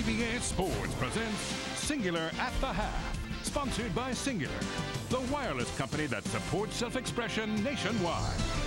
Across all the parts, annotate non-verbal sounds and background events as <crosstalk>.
CBS Sports presents Cingular at the Half. Sponsored by Cingular, the wireless company that supports self-expression nationwide.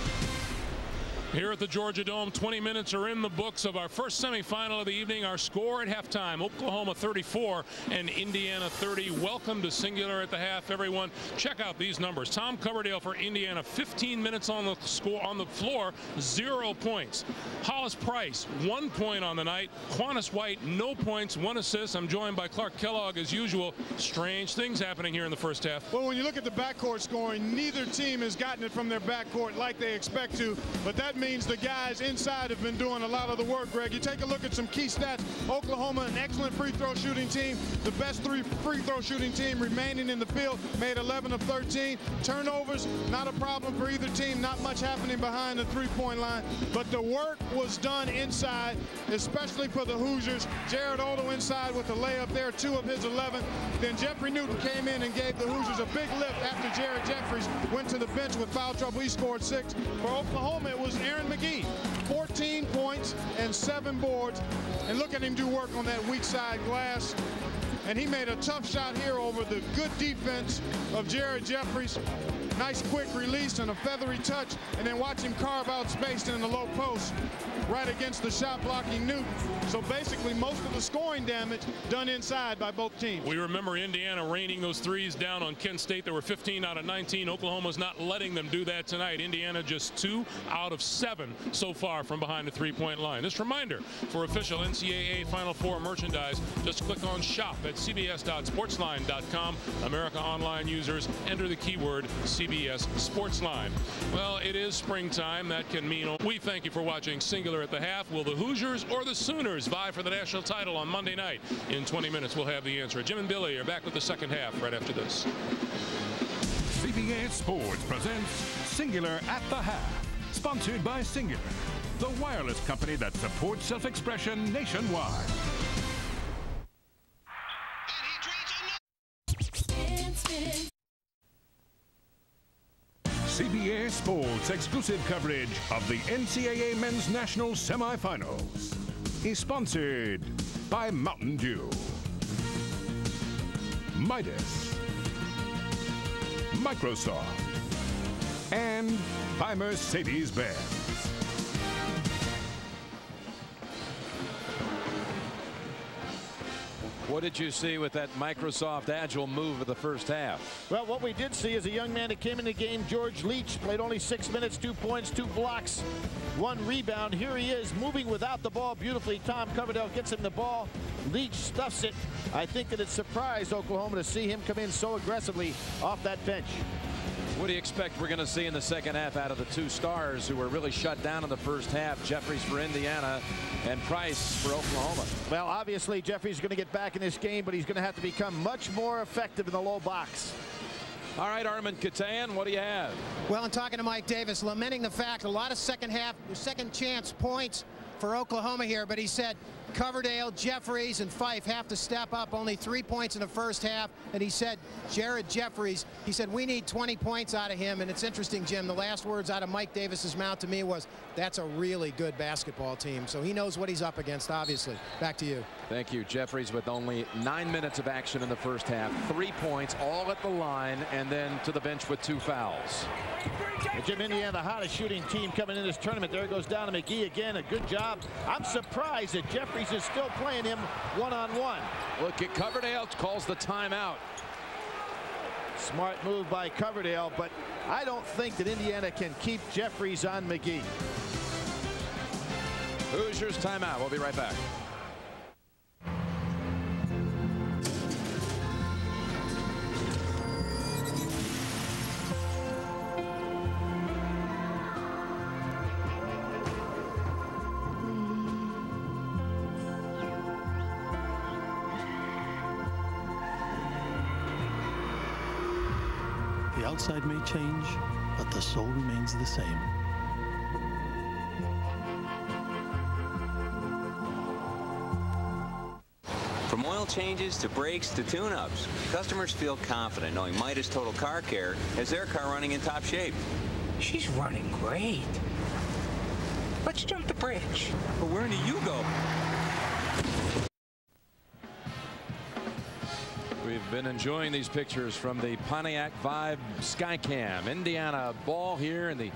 Here at the Georgia Dome, 20 minutes are in the books of our first semifinal of the evening. Our score at halftime, Oklahoma 34 and Indiana 30. Welcome to Cingular at the half, everyone. Check out these numbers. Tom Coverdale for Indiana, 15 minutes on the score on the floor, zero points. Hollis Price, one point on the night. Quannas White, no points, one assist. I'm joined by Clark Kellogg as usual. Strange things happening here in the first half. Well, when you look at the backcourt scoring, neither team has gotten it from their backcourt like they expect to, but that means the guys inside have been doing a lot of the work, Greg. You take a look at some key stats. Oklahoma, an excellent free throw shooting team. The best three free throw shooting team remaining in the field, made 11 of 13. Turnovers, not a problem for either team. Not much happening behind the three-point line. But the work was done inside, especially for the Hoosiers. Jared Odle inside with the layup there, two of his 11. Then Jeffrey Newton came in and gave the Hoosiers a big lift after Jared Jeffries went to the bench with foul trouble. He scored six. For Oklahoma, it was Aaron McGhee 14 points and seven boards. And look at him do work on that weak side glass. And he made a tough shot here over the good defense of Jared Jeffries. Nice quick release and a feathery touch. And then watch him carve out space in the low post right against the shot blocking Newton. So basically most of the scoring damage done inside by both teams. We remember Indiana raining those threes down on Kent State. There were 15 out of 19. Oklahoma's not letting them do that tonight. Indiana just two out of seven so far from behind the three-point line. This reminder for official NCAA Final Four merchandise, just click on shop at cbs.sportsline.com. America Online users enter the keyword CBS Sportsline. Well, it is springtime. That can mean we thank you for watching Cingular at the half. Will the Hoosiers or the Sooners vie for the national title on Monday night? In 20 minutes, we'll have the answer. Jim and Billy are back with the second half right after this. CBS Sports presents Cingular at the Half. Sponsored by Cingular, the wireless company that supports self-expression nationwide. CBS Sports exclusive coverage of the NCAA Men's National Semifinals is sponsored by Mountain Dew, Midas, Microsoft, and by Mercedes-Benz. What did you see with that Microsoft Agile move of the first half? Well, what we did see is a young man that came in the game, George Leach, played only six minutes, two points, two blocks, one rebound. Here he is moving without the ball beautifully. Tom Coverdale gets him the ball. Leach stuffs it. I think that it surprised Oklahoma to see him come in so aggressively off that bench. What do you expect we're going to see in the second half out of the two stars who were really shut down in the first half? Jeffries for Indiana and Price for Oklahoma. Well, obviously, Jeffries is going to get back in this game, but he's going to have to become much more effective in the low box. All right, Armen Keteyian, what do you have? Well, I'm talking to Mike Davis, lamenting the fact a lot of second half, second chance points for Oklahoma here, but he said Coverdale, Jeffries, and Fife have to step up. Only three points in the first half. And he said, Jared Jeffries, he said, we need 20 points out of him. And it's interesting, Jim, the last words out of Mike Davis's mouth to me was, that's a really good basketball team. So he knows what he's up against, obviously. Back to you. Thank you. Jeffries with only nine minutes of action in the first half. Three points, all at the line, and then to the bench with two fouls. Jim, Indiana, the hottest shooting team coming in this tournament. There it goes down to McGhee again. A good job. I'm surprised that Jeffries is still playing him one-on-one. -on -one. Look at Coverdale calls the timeout. Smart move by Coverdale, but I don't think that Indiana can keep Jeffries on McGhee. Hoosiers timeout. We'll be right back. Outside may change, but the soul remains the same. From oil changes to brakes to tune-ups, customers feel confident knowing Midas Total Car Care has their car running in top shape. She's running great. Let's jump the bridge. But where do you go? We've been enjoying these pictures from the Pontiac Vibe Skycam. Indiana ball here in the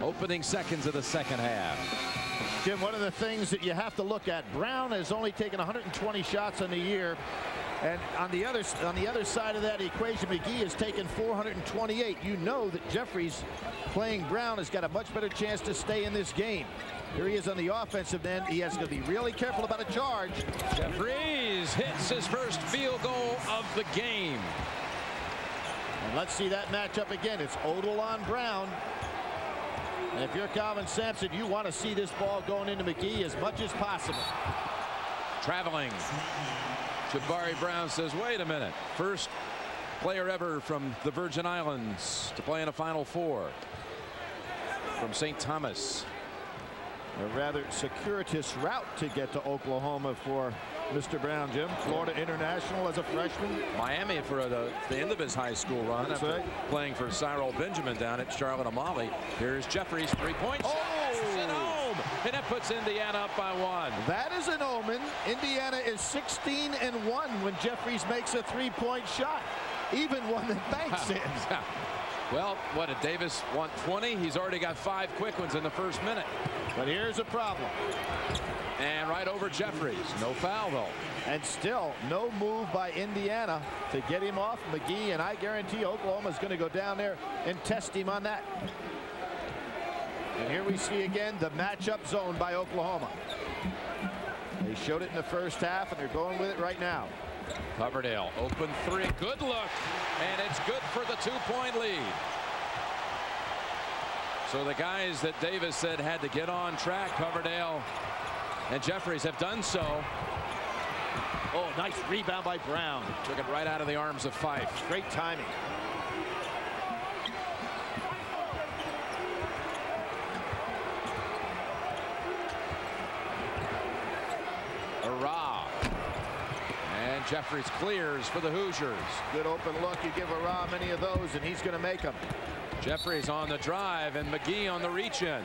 opening seconds of the second half. Jim, one of the things that you have to look at, Brown has only taken 120 shots in the year. And on the other on the other side of that equation, McGhee has taken 428. You know that Jeffries playing Brown has got a much better chance to stay in this game. Here he is on the offensive end. He has to be really careful about a charge. Jeffries hits his first field goal of the game. And let's see that matchup again. It's Odle on Brown. And if you're Kelvin Sampson, you want to see this ball going into McGhee as much as possible. Traveling. Jabahri Brown says, wait a minute. First player ever from the Virgin Islands to play in a Final Four. From St. Thomas. A rather circuitous route to get to Oklahoma for Mr. Brown, Jim. Florida International as a freshman. Miami for the, the end of his high school run right. playing for Cyril Benjamin down at Charlotte Amalie. Here's Jeffries three points. Oh! And that puts Indiana up by one. That is an omen. Indiana is 16 and 1 when Jeffries makes a three-point shot. Even one that banks <laughs> in. Well, what did Davis want 20? He's already got five quick ones in the first minute. But here's a problem. And right over Jeffries. No foul, though. And still no move by Indiana to get him off McGhee. And I guarantee Oklahoma's going to go down there and test him on that. And here we see again the matchup zone by Oklahoma. They showed it in the first half, and they're going with it right now. Coverdale, open three. Good look. And it's good for the two-point lead. So the guys that Davis said had to get on track, Coverdale and Jeffries have done so. Oh, nice rebound by Brown. Took it right out of the arms of Fife. Great timing. Ere. And Jeffries clears for the Hoosiers. Good open look. You give Ere many of those, and he's going to make them. Jeffries on the drive and McGhee on the reach in.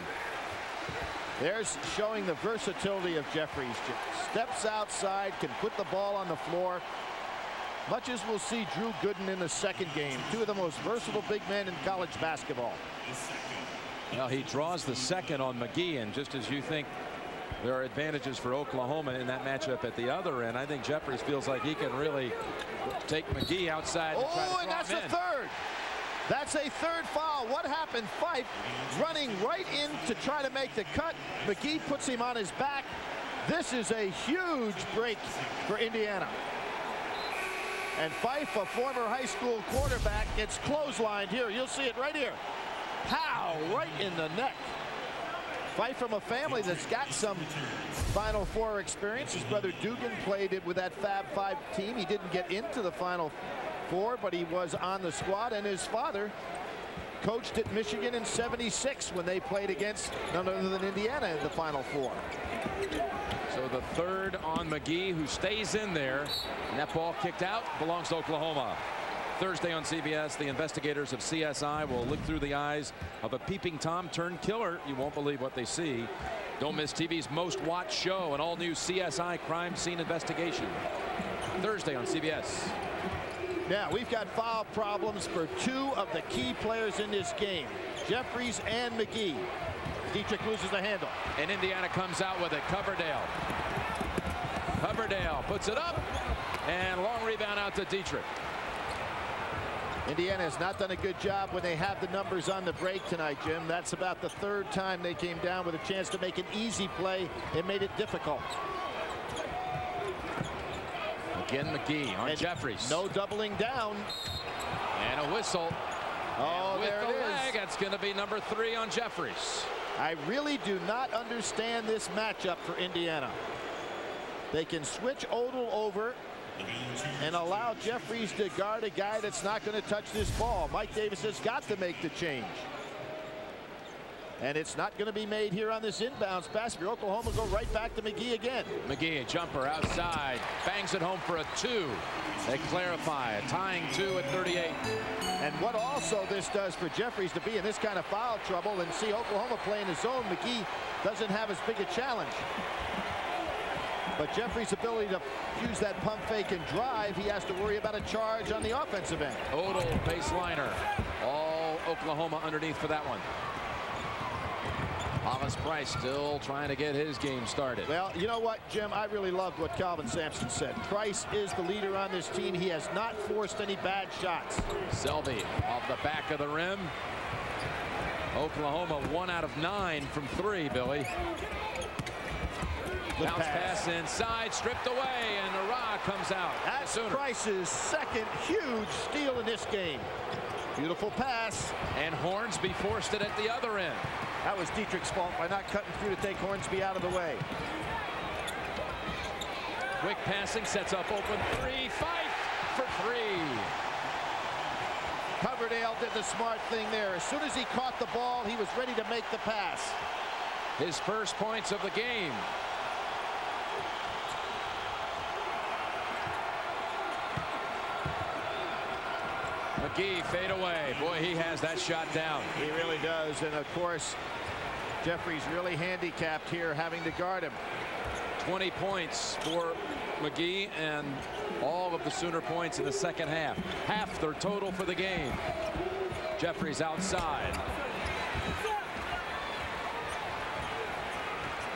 There's showing the versatility of Jeffries. Steps outside, can put the ball on the floor. Much as we'll see Drew Gooden in the second game. Two of the most versatile big men in college basketball. Well, he draws the second on McGhee, and just as you think there are advantages for Oklahoma in that matchup at the other end, I think Jeffries feels like he can really take McGhee outside. And try to Oh, and that's a third. That's a third foul. What happened? Fife running right in to try to make the cut. McGhee puts him on his back. This is a huge break for Indiana. And Fife, a former high school quarterback, gets clotheslined here. You'll see it right here. Pow, right in the neck. Fife from a family that's got some Final Four experience. His brother Dugan played it with that Fab Five team. He didn't get into the Final Four, but he was on the squad. And his father coached at Michigan in 76 when they played against none other than Indiana in the Final Four. So the third on McGhee, who stays in there. And that ball kicked out belongs to Oklahoma. Thursday on CBS, the investigators of CSI will look through the eyes of a peeping Tom turned killer. You won't believe what they see. Don't miss TV's most watched show, an all-new CSI crime scene investigation. Thursday on CBS. Now, we've got foul problems for two of the key players in this game, Jeffries and McGhee. Detrick loses the handle. And Indiana comes out with it. Coverdale. Coverdale puts it up. And long rebound out to Detrick. Indiana has not done a good job when they have the numbers on the break tonight, Jim. That's about the third time they came down with a chance to make an easy play and made it difficult. Again, McGhee on And Jeffries. No doubling down. And a whistle. Oh, and with there the it is. leg, that's going to be number three on Jeffries. I really do not understand this matchup for Indiana. They can switch Odle over and allow Jeffries to guard a guy that's not going to touch this ball. Mike Davis has got to make the change. And it's not going to be made here on this inbounds pass. For Oklahoma go right back to McGhee again. McGhee, a jumper outside, bangs it home for a two. They clarify a tying two at 38. And what also this does for Jeffries to be in this kind of foul trouble and see Oklahoma playing his zone, McGhee doesn't have as big a challenge. But Jeffries' ability to use that pump fake and drive, he has to worry about a charge on the offensive end. Odle baseliner. All Oklahoma underneath for that one. Hollis Price still trying to get his game started. Well, you know what, Jim? I really loved what Kelvin Sampson said. Price is the leader on this team. He has not forced any bad shots. Selvy off the back of the rim. Oklahoma one out of nine from three, Billy. Bounce pass. pass. inside, stripped away, and Ere comes out. That's Sooner. Price's second huge steal in this game. Beautiful pass. And Hornsby forced it at the other end. That was Detrick's fault by not cutting through to take Hornsby out of the way. Quick passing sets up open three. Fife for three. Coverdale did the smart thing there. As soon as he caught the ball, he was ready to make the pass. His first points of the game. McGhee fade away. Boy, he has that shot down. He really does. And of course, Jeffries' really handicapped here having to guard him. 20 points for McGhee and all of the Sooner points in the second half. Half their total for the game. Jeffries outside.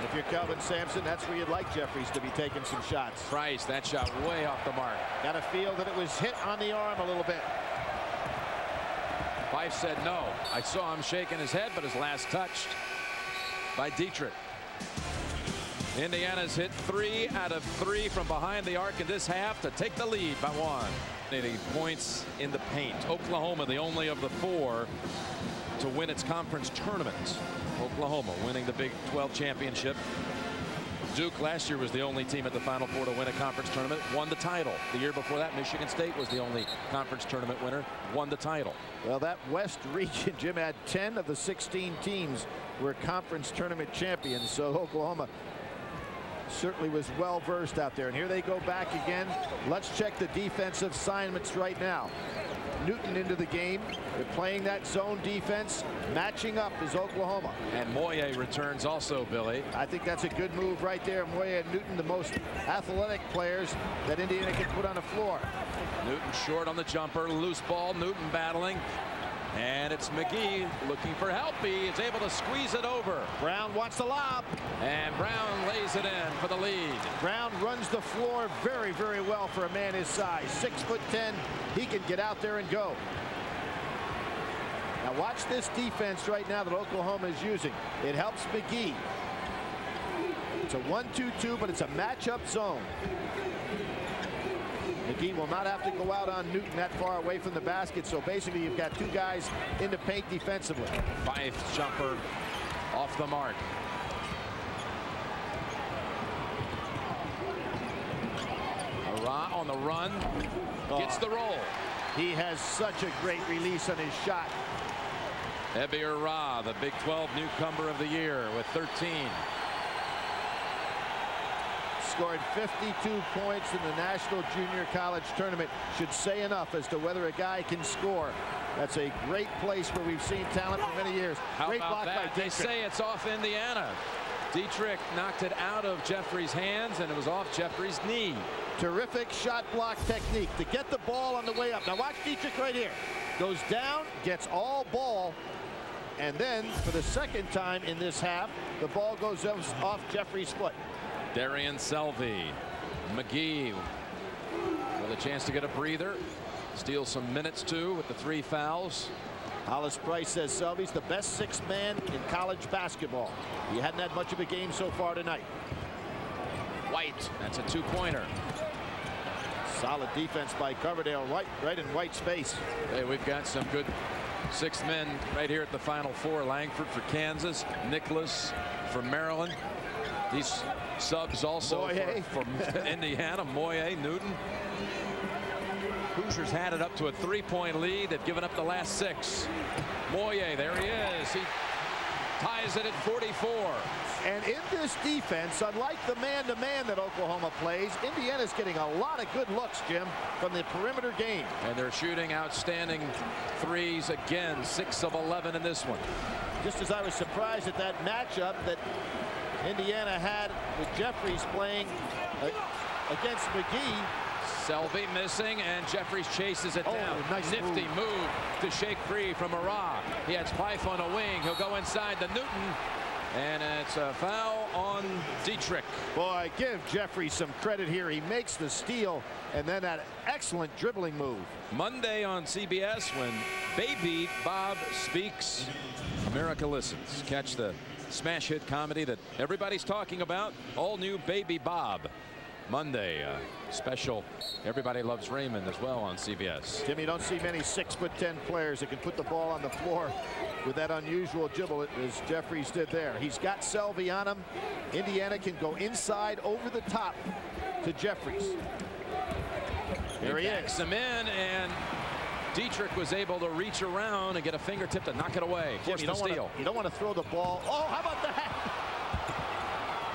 If you're Kelvin Sampson, that's where you'd like Jeffries to be taking some shots. Price, that shot way off the mark. Got a feel that it was hit on the arm a little bit. Fife said no. I saw him shaking his head, but his last touched by Detrick. Indiana's hit three out of three from behind the arc in this half to take the lead by one. 80 points in the paint. Oklahoma, the only of the four to win its conference tournament. Oklahoma winning the Big 12 championship Duke last year was the only team at the Final Four to win a conference tournament, won the title. The year before that, Michigan State was the only conference tournament winner, won the title. Well, that West <laughs> region, Jim, had 10 of the 16 teams were conference tournament champions. So Oklahoma certainly was well versed out there. And here they go back again. Let's check the defensive assignments right now. Newton into the game. They're playing that zone defense. Matching up is Oklahoma. And Moye returns also, Billy. I think that's a good move right there. Moye and Newton, the most athletic players that Indiana can put on the floor. Newton short on the jumper. Loose ball. Newton battling. And it's McGhee looking for help. He is able to squeeze it over. Brown wants the lob. And Brown lays it in for the lead. Brown runs the floor very, very well for a man his size. Six foot ten. He can get out there and go. Now watch this defense right now that Oklahoma is using. It helps McGhee. It's a 1-2-2, but it's a matchup zone. McGhee will not have to go out on Newton that far away from the basket. So basically, you've got two guys in the paint defensively. Fife jumper off the mark. Ere on the run. Gets the roll. Oh, he has such a great release on his shot. Ebi Ere, the Big 12 newcomer of the year with 13 scored 52 points in the National Junior College Tournament. Should say enough as to whether a guy can score. That's a great place where we've seen talent for many years. How great block that? By Detrick. They say it's off Indiana. Detrick knocked it out of Jeffries' hands, and it was off Jeffries' knee. Terrific shot block technique to get the ball on the way up. Now watch Detrick right here. Goes down, gets all ball, and then for the second time in this half, the ball goes off Jeffries' foot. Daryan Selvy. McGhee with a chance to get a breather. Steal some minutes too with the three fouls. Hollis Price says Selvy's the best six man in college basketball. He hadn't had much of a game so far tonight. White, that's a two-pointer. Solid defense by Coverdale right, right in White's face. Hey, we've got some good six men right here at the Final Four. Langford for Kansas, Nicholas for Maryland. These subs also for, from <laughs> Indiana, Moye, Newton. Hoosiers had it up to a three-point lead. They've given up the last six. Moye, there he is. He ties it at 44. And in this defense, unlike the man-to-man -man that Oklahoma plays, Indiana's getting a lot of good looks, Jim, from the perimeter game. And they're shooting outstanding threes again, 6 of 11 in this one. Just as I was surprised at that matchup that Indiana had with Jeffries playing against McGhee. Selvy missing, and Jeffries chases it Oh, down. nice Nifty move. move. to shake free from Ere. He has Fife on a wing. He'll go inside the Newton. And it's a foul on Detrick. Boy, give Jeffries some credit here. He makes the steal and then that excellent dribbling move. Monday on CBS when Baby Bob speaks, America listens. Catch the smash hit comedy that everybody's talking about. All new Baby Bob. Monday, uh, special. Everybody loves Raymond as well on CBS. Jimmy, you don't see many six foot ten players that can put the ball on the floor with that unusual dribble as Jeffries did there. He's got Selvy on him. Indiana can go inside over the top to Jeffries. There he backs is. him in, and Detrick was able to reach around and get a fingertip to knock it away. Jim, you the don't wanna- steal. you don't want to throw the ball. Oh, how about that?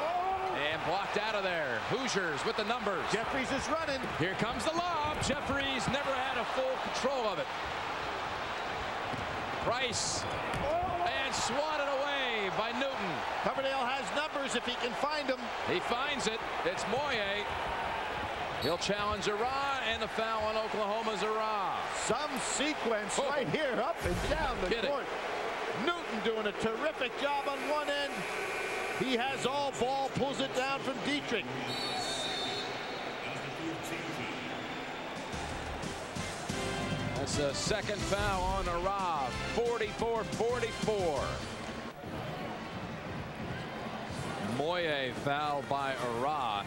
Oh. And blocked out of there. Hoosiers with the numbers. Jeffries is running. Here comes the lob. Jeffries never had a full control of it. Price. Oh. And swatted away by Newton. Coverdale has numbers if he can find them. He finds it. It's Moye. He'll challenge Ere, and the foul on Oklahoma's Ere. Some sequence Oh. right here, up and down the court. Newton doing a terrific job on one end. He has all ball, pulls it down from Detrick. That's the second foul on Ere. 44-44. Moye fouled by Ere.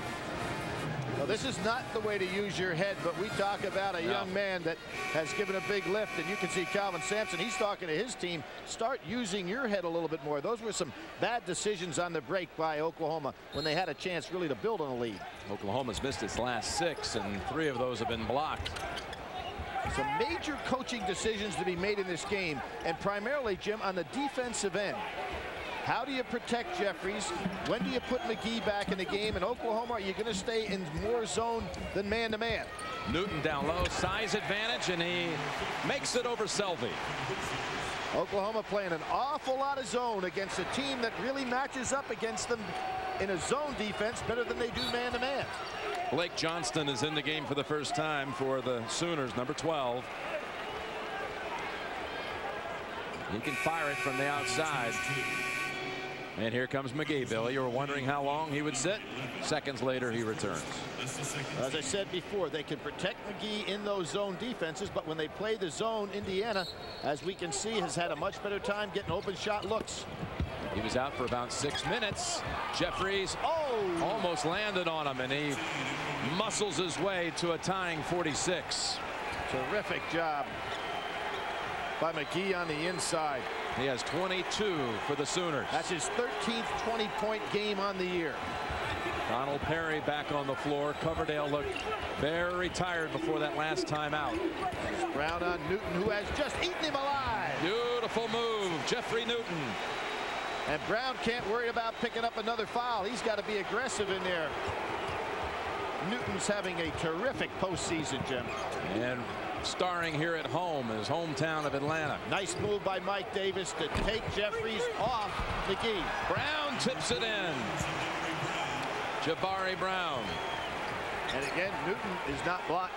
This is not the way to use your head, but we talk about a No. young man that has given a big lift, and you can see Kelvin Sampson. He's talking to his team. Start using your head a little bit more. Those were some bad decisions on the break by Oklahoma when they had a chance really to build on a lead. Oklahoma's missed its last six, and three of those have been blocked. Some major coaching decisions to be made in this game, and primarily, Jim, on the defensive end. How do you protect Jeffries? When do you put McGhee back in the game? In Oklahoma, are you going to stay in more zone than man-to-man? Newton down low, size advantage, and he makes it over Selvy. Oklahoma playing an awful lot of zone against a team that really matches up against them in a zone defense better than they do man-to-man. Blake Johnston is in the game for the first time for the Sooners, number 12. He can fire it from the outside. And here comes McGhee, Billy. You were wondering how long he would sit. Seconds later, he returns. As I said before, they can protect McGhee in those zone defenses, but when they play the zone, Indiana, as we can see, has had a much better time getting open shot looks. He was out for about six minutes. Jeffries oh! almost landed on him, and he muscles his way to a tying 46. Terrific job by McGhee on the inside. He has 22 for the Sooners. That's his 13th 20-point game on the year. Donald Perry back on the floor. Coverdale looked very tired before that last timeout. Brown on Newton, who has just eaten him alive. Beautiful move, Jeffrey Newton. And Brown can't worry about picking up another foul. He's got to be aggressive in there. Newton's having a terrific postseason, Jim. And starring here at home, his hometown of Atlanta. Nice move by Mike Davis to take Jeffries off McGhee. Brown tips it in. Jabahri Brown. And again, Newton is not blocked.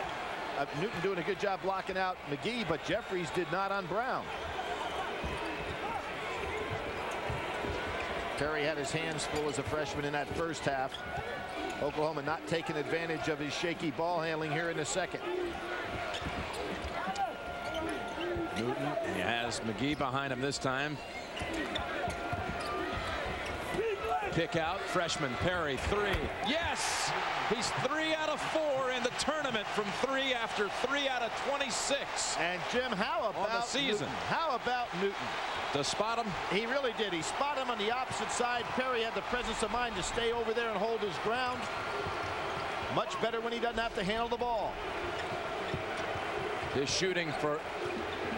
Uh, Newton doing a good job blocking out McGhee, but Jeffries did not on Brown. Perry had his hands full as a freshman in that first half. Oklahoma not taking advantage of his shaky ball handling here in the second. Newton, he has McGhee behind him this time. Pick out, freshman Perry, three. Yes! He's three out of four in the tournament from three after three out of 26. And Jim, how about the season. Newton? How about Newton? To spot him, He really did. He spot him on the opposite side. Perry had the presence of mind to stay over there and hold his ground. Much better when he doesn't have to handle the ball. his shooting for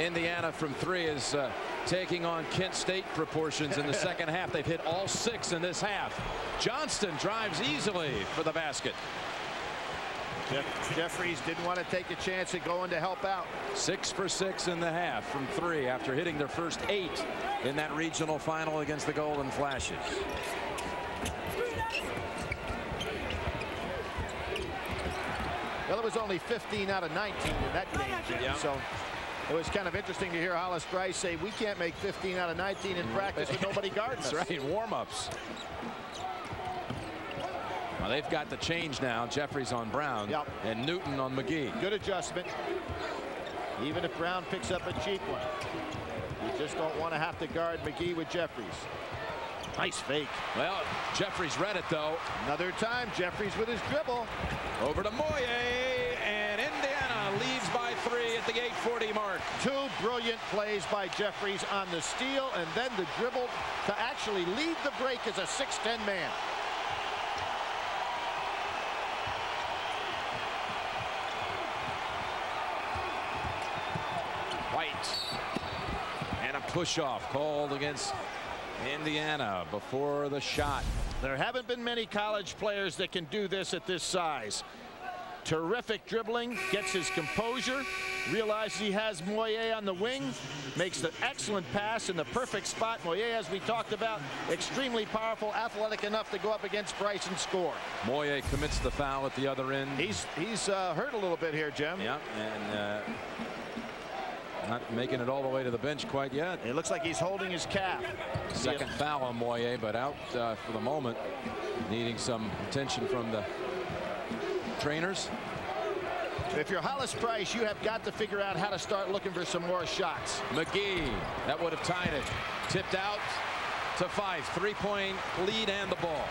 Indiana from three is uh, taking on Kent State proportions in the <laughs> second half. They've hit all six in this half. Johnston drives easily for the basket. Jeff Jeffries didn't want to take a chance at going to help out. Six for six in the half from three after hitting their first eight in that regional final against the Golden Flashes. Well, it was only 15 out of 19 in that game, Yeah. So it was kind of interesting to hear Hollis Price say, we can't make 15 out of 19 in practice with nobody guarding <laughs> us. That's right, warm-ups. Well, they've got the change now. Jeffries on Brown Yep. and Newton on McGhee. Good adjustment. Even if Brown picks up a cheap one. You just don't want to have to guard McGhee with Jeffries. Nice fake. Well, Jeffries read it, though. Another time, Jeffries with his dribble. Over to Moye, and Indiana leads by three at the 840 mark. Two brilliant plays by Jeffries on the steal and then the dribble to actually lead the break as a 6'10 man. White. And a push-off called against Indiana before the shot. There haven't been many college players that can do this at this size. Terrific dribbling, gets his composure, realizes he has Moye on the wing, makes the excellent pass in the perfect spot. Moye, as we talked about, extremely powerful, athletic enough to go up against Price and score. Moye commits the foul at the other end. He's he's uh, hurt a little bit here, Jim. Yeah, and uh, not making it all the way to the bench quite yet. It looks like he's holding his calf. Second foul on Moye, but out uh, for the moment, needing some attention from the trainers. If you're Hollis Price, you have got to figure out how to start looking for some more shots. McGhee, that would have tied it. Tipped out to Fife. Three-point lead and the ball.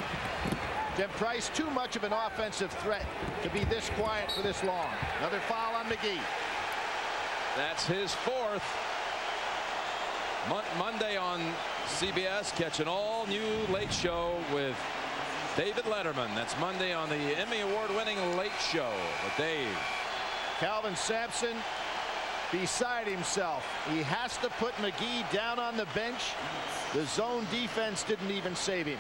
Jim Price, too much of an offensive threat to be this quiet for this long. Another foul on McGhee. That's his fourth. Mon Monday on CBS, catch an all-new late show with David Letterman. That's Monday on the Emmy Award-winning Late Show with Dave. Kelvin Sampson beside himself. He has to put McGhee down on the bench. The zone defense didn't even save him.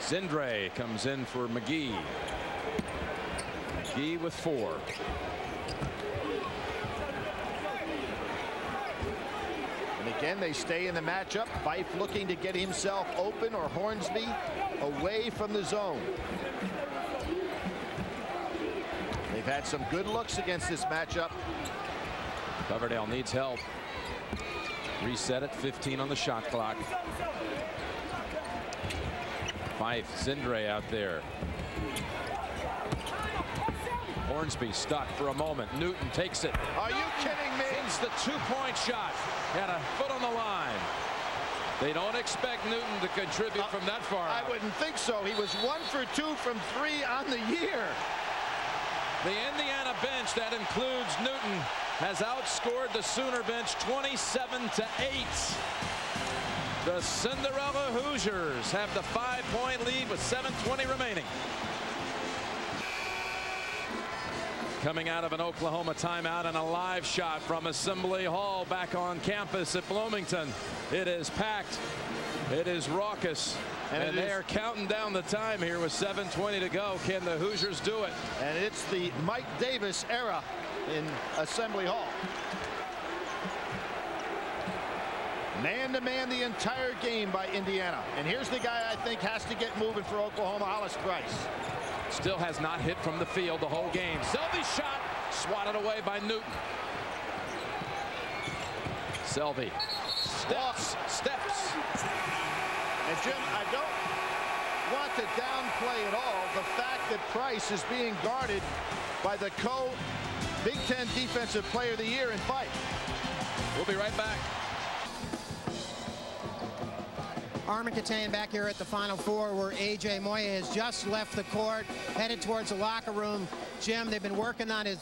Szendrei comes in for McGhee. McGhee with four. And again, they stay in the matchup. Fife looking to get himself open or Hornsby away from the zone. They've had some good looks against this matchup. Coverdale needs help. Reset at 15 on the shot clock. Fife, Szendrei out there. Hornsby stuck for a moment. Newton takes it. Are you kidding me? It's the two-point shot. Had a foot on the line. They don't expect Newton to contribute from that far. I wouldn't think so. He was one for two from three on the year. The Indiana bench, that includes Newton, has outscored the Sooner bench 27 to 8. The Cinderella Hoosiers have the five-point lead with 7.20 remaining. Coming out of an Oklahoma timeout and a live shot from Assembly Hall back on campus at Bloomington. It is packed. It is raucous. And And, they is- are counting down the time here with 7.20 to go. Can the Hoosiers do it? And it's the Mike Davis era in Assembly Hall. Man to man the entire game by Indiana. And here's the guy I think has to get moving for Oklahoma, Hollis Price. Still has not hit from the field the whole game. Selvy's shot swatted away by Newton. Selvy steps, steps. And Jim, I don't want to downplay at all the fact that Price is being guarded by the co Big Ten Defensive Player of the Year in Fife. We'll be right back. Armen Keteyian back here at the Final Four where A.J. Moye has just left the court, headed towards the locker room. Jim, they've been working on his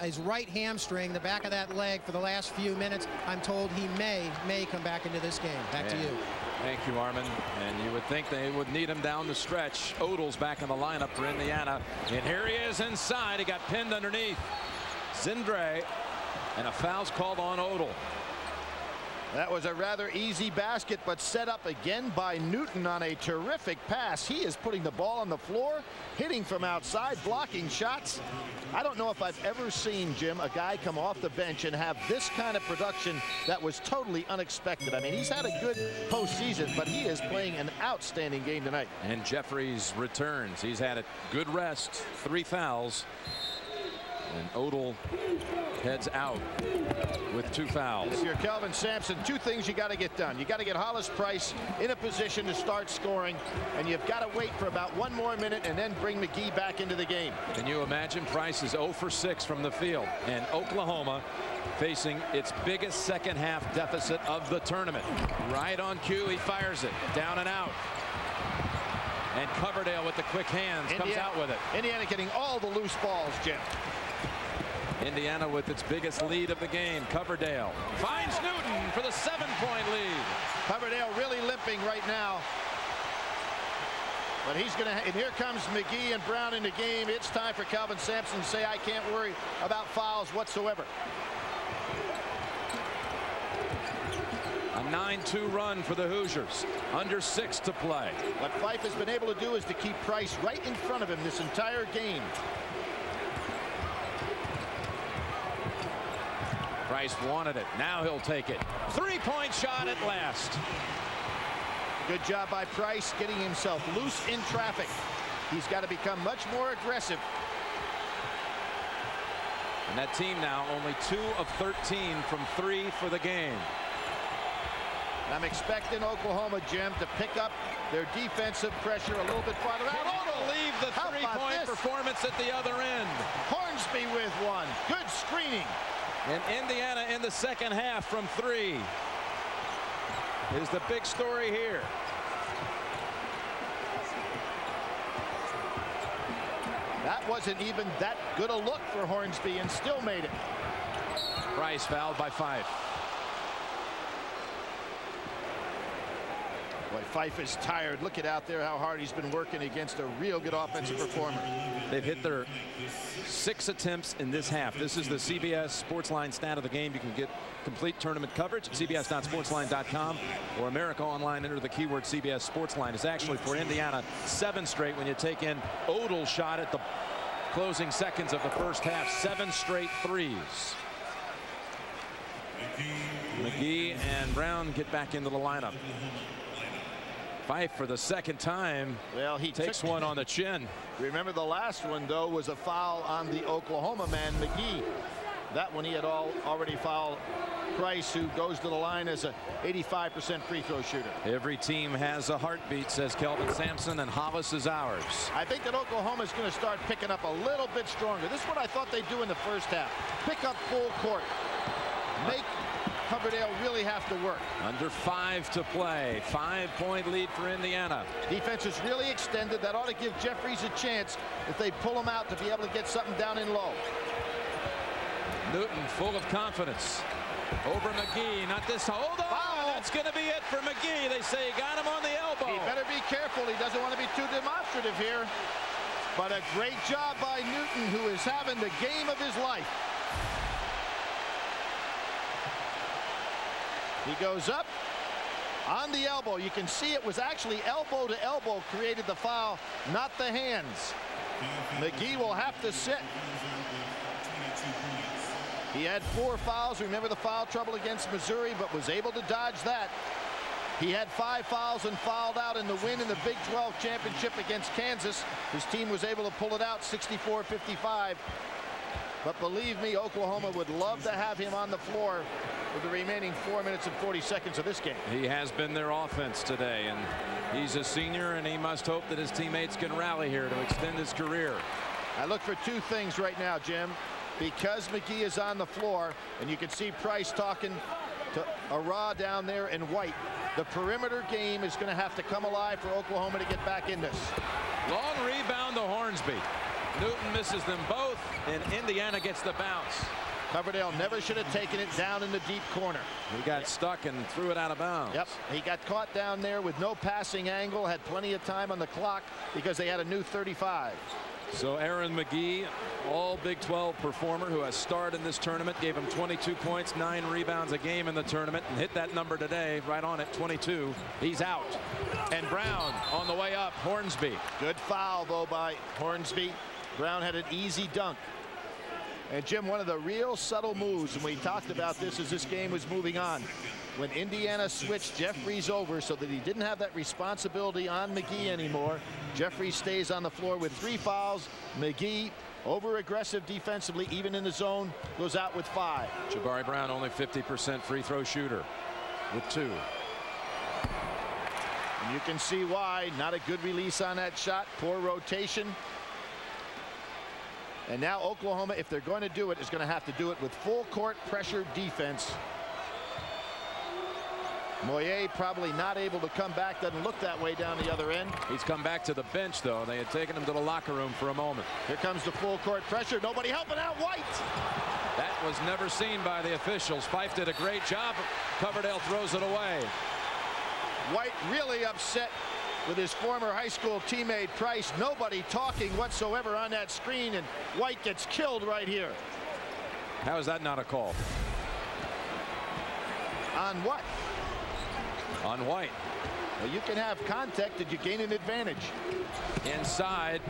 his right hamstring, the back of that leg for the last few minutes. I'm told he may, may come back into this game. Back to you. Thank you, Armen. And you would think they would need him down the stretch. Odle's back in the lineup for Indiana. And here he is inside. He got pinned underneath. Szendrei. And a foul's called on Odle. That was a rather easy basket, but set up again by Newton on a terrific pass. He is putting the ball on the floor, hitting from outside, blocking shots. I don't know if I've ever seen, Jim, a guy come off the bench and have this kind of production that was totally unexpected. I mean, he's had a good postseason, but he is playing an outstanding game tonight. And Jeffries returns. He's had a good rest, three fouls. And Odle heads out with two fouls. If you're Kelvin Sampson, two things you got to get done. You got to get Hollis Price in a position to start scoring, and you've got to wait for about one more minute and then bring McGhee back into the game. Can you imagine Price is 0 for 6 from the field, and Oklahoma facing its biggest second half deficit of the tournament. Right on cue, he fires it down and out. And Coverdale with the quick hands Indiana, comes out with it. Indiana getting all the loose balls, Jim. Indiana with its biggest lead of the game. Coverdale finds Newton for the seven-point lead. Coverdale really limping right now. But he's going to, and here comes McGhee and Brown in the game. It's time for Kelvin Sampson to say, I can't worry about fouls whatsoever. A 9-2 run for the Hoosiers. Under six to play. What Fife has been able to do is to keep Price right in front of him this entire game. Price wanted it. Now he'll take it. Three-point shot at last. Good job by Price getting himself loose in traffic. He's got to become much more aggressive. And that team now only two of 13 from three for the game. I'm expecting Oklahoma, Jim, to pick up their defensive pressure a little bit farther out. Can you believe the three-point performance at the other end? Hornsby with one. Good screening. And Indiana in the second half from three is the big story here. That wasn't even that good a look for Hornsby and still made it. Price fouled by Fife. Boy, Fife is tired. Look at out there how hard he's been working against a real good offensive performer. They've hit their six attempts in this half. This is the CBS Sportsline stat of the game. You can get complete tournament coverage at cbs.sportsline.com or America Online. Enter the keyword CBS Sportsline. It's actually for Indiana seven straight when you take in Odle's shot at the closing seconds of the first half. Seven straight threes. McGhee and Brown get back into the lineup. Fife for the second time. Well, he takes took, one on the chin. Remember the last one, though, was a foul on the Oklahoma man, McGhee. That one he had all already fouled Price, who goes to the line as a 85% free throw shooter. Every team has a heartbeat, says Kelvin Sampson, and Hollis is ours. I think that Oklahoma is going to start picking up a little bit stronger. This is what I thought they'd do in the first half. Pick up full court. Make Coverdale really have to work. Under five to play. Five point lead for Indiana. Defense is really extended. That ought to give Jeffries a chance if they pull him out to be able to get something down in low. Newton full of confidence. Over McGhee. Not this. Hold on. That's going to be it for McGhee. They say he got him on the elbow. He better be careful. He doesn't want to be too demonstrative here. But a great job by Newton, who is having the game of his life. He goes up on the elbow. You can see it was actually elbow to elbow created the foul, not the hands. McGhee will have to sit. He had four fouls. Remember the foul trouble against Missouri, but was able to dodge that. He had five fouls and fouled out in the win in the Big 12 championship against Kansas. His team was able to pull it out 64-55. But believe me, Oklahoma would love to have him on the floor with the remaining four minutes and 40 seconds of this game. He has been their offense today, and he's a senior, and he must hope that his teammates can rally here to extend his career. I look for two things right now, Jim. Because McGhee is on the floor, and you can see Price talking to Ere down there in white, the perimeter game is going to have to come alive for Oklahoma to get back in this. Long rebound to Hornsby. Newton misses them both, and Indiana gets the bounce. Coverdale never should have taken it down in the deep corner. He got stuck and threw it out of bounds. Yep, he got caught down there with no passing angle, had plenty of time on the clock because they had a new 35. So Aaron McGhee all Big 12 performer who has starred in this tournament, gave him 22 points, nine rebounds a game in the tournament, and hit that number today, right on at 22. He's out. And Brown on the way up, Hornsby. Good foul, though, by Hornsby. Brown had an easy dunk. And Jim, one of the real subtle moves, and we talked about this as this game was moving on, when Indiana switched Jeffries over so that he didn't have that responsibility on McGhee anymore. Jeffries stays on the floor with three fouls. McGhee over aggressive defensively, even in the zone, goes out with five. Jabahri Brown only 50% free throw shooter with two. And you can see why. Not a good release on that shot. Poor rotation. And now Oklahoma, if they're going to do it, is going to have to do it with full court pressure defense. Moye probably not able to come back. Doesn't look that way down the other end. He's come back to the bench, though. They had taken him to the locker room for a moment. Here comes the full court pressure. Nobody helping out White. That was never seen by the officials. Fife did a great job. Coverdale throws it away. White really upset with his former high school teammate Price. Nobody talking whatsoever on that screen, and White gets killed right here. How is that not a call? On what? On White. Well, you can have contact. Did you gain an advantage? Inside.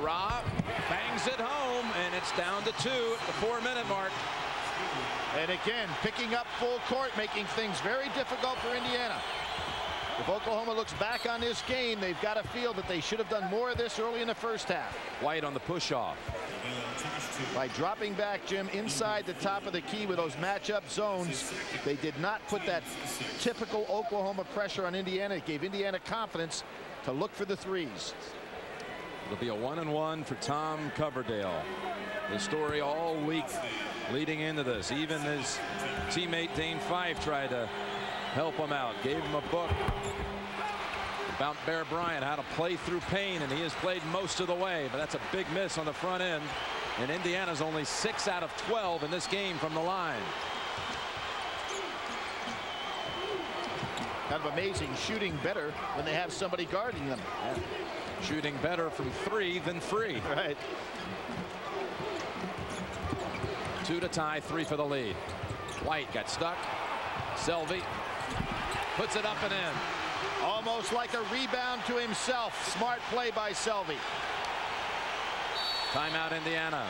Rob bangs it home, and it's down to two at the four-minute mark. And again, picking up full court, making things very difficult for Indiana. If Oklahoma looks back on this game, they've got to feel that they should have done more of this early in the first half. White on the push-off. By dropping back, Jim, inside the top of the key with those matchup zones, they did not put that typical Oklahoma pressure on Indiana. It gave Indiana confidence to look for the threes. It'll be a one and one for Tom Coverdale. The story all week leading into this. Even his teammate Dane Fife tried to help him out. Gave him a book about Bear Bryant, how to play through pain, and he has played most of the way. But that's a big miss on the front end. And Indiana's only 6 out of 12 in this game from the line. Kind of amazing shooting better when they have somebody guarding them. Yeah. Shooting better from three than free. <laughs> Right. Two to tie, three for the lead. White got stuck. Selvy puts it up and in. Almost like a rebound to himself. Smart play by Selvy. Timeout Indiana.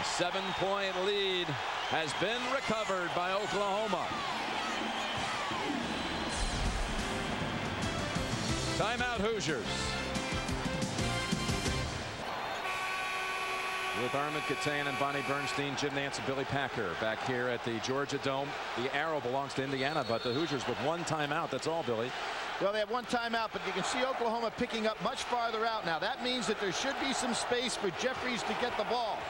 A seven-point lead has been recovered by Oklahoma. Timeout Hoosiers. With Armen Keteyian and Bonnie Bernstein, Jim Nantz and Billy Packer back here at the Georgia Dome. The arrow belongs to Indiana, but the Hoosiers with one timeout. That's all, Billy. Well, they have one timeout, but you can see Oklahoma picking up much farther out now. That means that there should be some space for Jeffries to get the ball.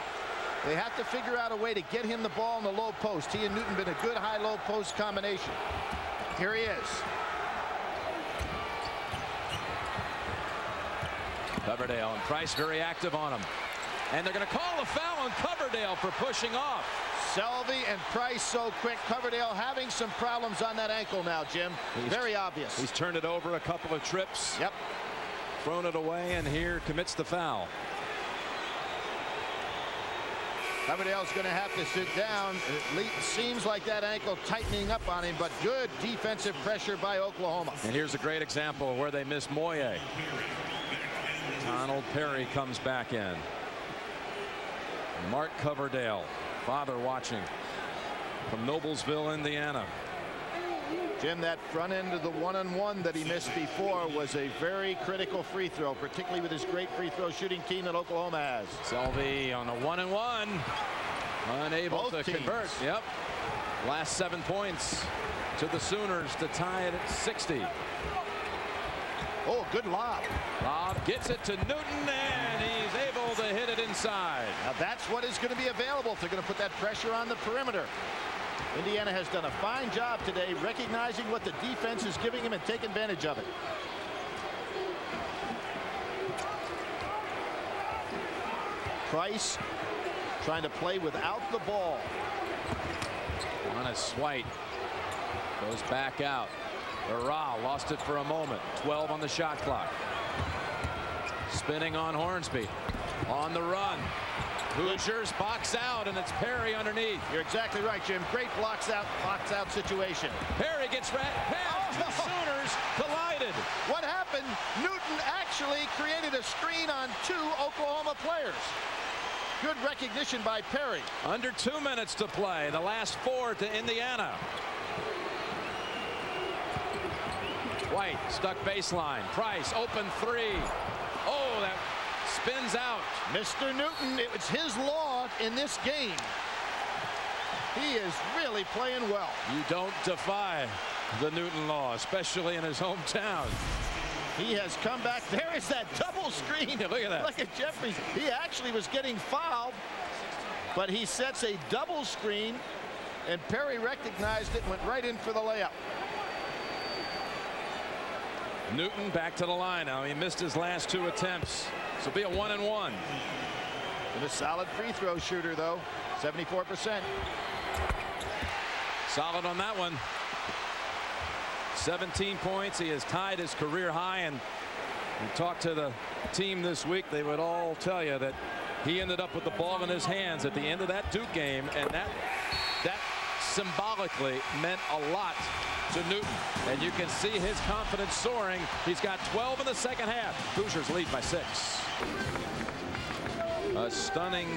They have to figure out a way to get him the ball in the low post. He and Newton been a good high-low post combination. Here he is. Coverdale and Price very active on him. And they're going to call a foul on Coverdale for pushing off. Selvy and Price so quick. Coverdale having some problems on that ankle now, Jim. He's, very obvious. He's turned it over a couple of trips. Yep. Thrown it away, and here commits the foul. Coverdale's going to have to sit down. It seems like that ankle tightening up on him, but good defensive pressure by Oklahoma. And here's a great example of where they missed Moye. Donald Perry comes back in. Mark Coverdale, father watching from Noblesville, Indiana. Jim, that front end of the one-on-one that he missed before was a very critical free throw, particularly with his great free throw shooting team that Oklahoma has. Selvy on a one-and-one. Unable Both to teams. convert. Yep. Last seven points to the Sooners to tie it at 60. Oh, good lob. Lob gets it to Newton, and inside. Now that's what is going to be available if they're going to put that pressure on the perimeter. Indiana has done a fine job today recognizing what the defense is giving him and taking advantage of it. Price trying to play without the ball. Quannas White goes back out. Ere lost it for a moment. 12 on the shot clock. Spinning on Hornsby. On the run. Hoosiers box out, and it's Perry underneath. You're exactly right, Jim. Great blocks out, box out situation. Perry gets red. Pass. Oh, two Sooners collided. What happened? Newton actually created a screen on two Oklahoma players. Good recognition by Perry. Under two minutes to play. The last four to Indiana. White stuck baseline. Price open three. Oh, that spins out. Mr. Newton, it was his law in this game. He is really playing well. You don't defy the Newton law, especially in his hometown. He has come back. There is that double screen. Look at that. Look at Jeffries. He actually was getting fouled, but he sets a double screen, and Perry recognized it, and went right in for the layup. Newton back to the line now. He missed his last two attempts. So be a one and one. And a solid free throw shooter, though. 74%. Solid on that one. 17 points. He has tied his career high. And we talked to the team this week. They would all tell you that he ended up with the ball in his hands at the end of that Duke game. And that that symbolically meant a lot to Newton. And you can see his confidence soaring. He's got 12 in the second half. Hoosiers lead by six. A stunning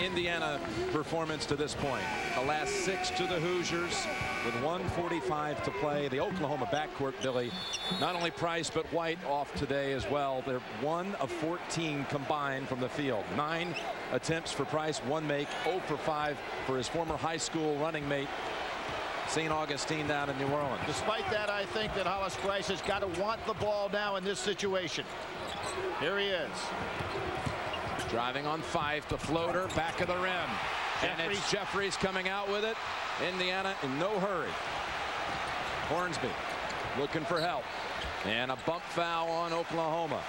Indiana performance to this point. The last six to the Hoosiers with 145 to play. The Oklahoma backcourt, Billy, not only Price but White off today as well. They're one of 14 combined from the field. Nine attempts for Price, one make, 0 for 5 for his former high school running mate St. Augustine down in New Orleans. Despite that, I think that Hollis Price has got to want the ball now in this situation. Here he is. Driving on five to floater, back of the rim. Jeffries. And it's Jeffries coming out with it. Indiana in no hurry. Hornsby looking for help. And a bump foul on Oklahoma.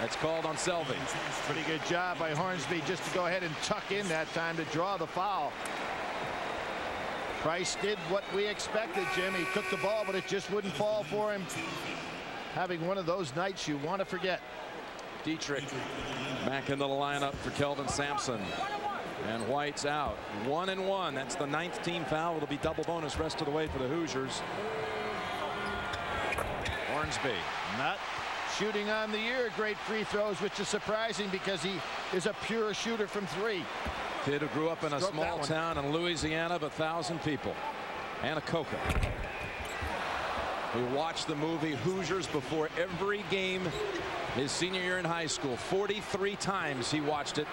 That's called on Selvy. Pretty good job by Hornsby just to go ahead and tuck in that time to draw the foul. Price did what we expected, Jim. He took the ball, but it just wouldn't fall for him. Having one of those nights you want to forget. Detrick back into the lineup for Kelvin Sampson. And White's out. One and one. That's the ninth team foul. It'll be double bonus rest of the way for the Hoosiers. Hornsby. Not shooting on the year great free throws, which is surprising because he is a pure shooter from three. Kid who grew up in a Stroke small town in Louisiana of a thousand people. Anacoco. Who watched the movie Hoosiers before every game his senior year in high school. 43 times he watched it.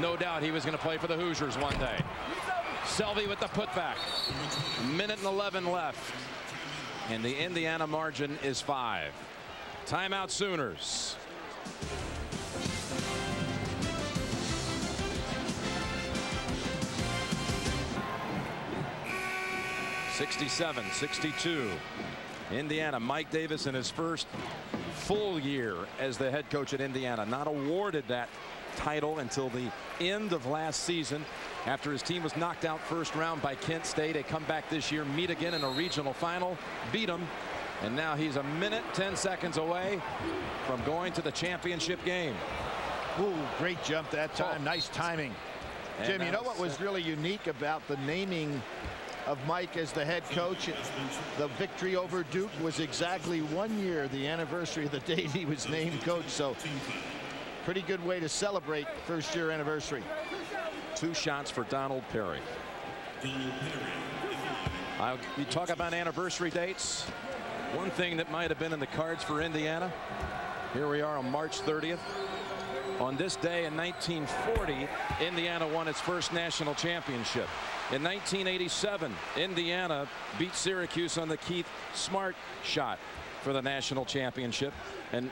No doubt he was going to play for the Hoosiers one day. Selvy with the putback. Minute and 11 left. And the Indiana margin is five. Timeout Sooners. 67 62 Indiana Mike Davis in his first full year as the head coach at Indiana not awarded that title until the end of last season after his team was knocked out first round by Kent State. They come back this year meet again in a regional final beat them and now he's a minute 10 seconds away from going to the championship game. Ooh, great jump that time. Oh. Nice timing. Jim, you know what was really unique about the naming of Mike as the head coach. The victory over Duke was exactly one year, the anniversary of the day he was named coach. So pretty good way to celebrate first year anniversary. Two shots for Donald Perry. You talk about anniversary dates. One thing that might have been in the cards for Indiana. Here we are on March 30th. On this day in 1940, Indiana won its first national championship. In 1987, Indiana beat Syracuse on the Keith Smart shot for the national championship. And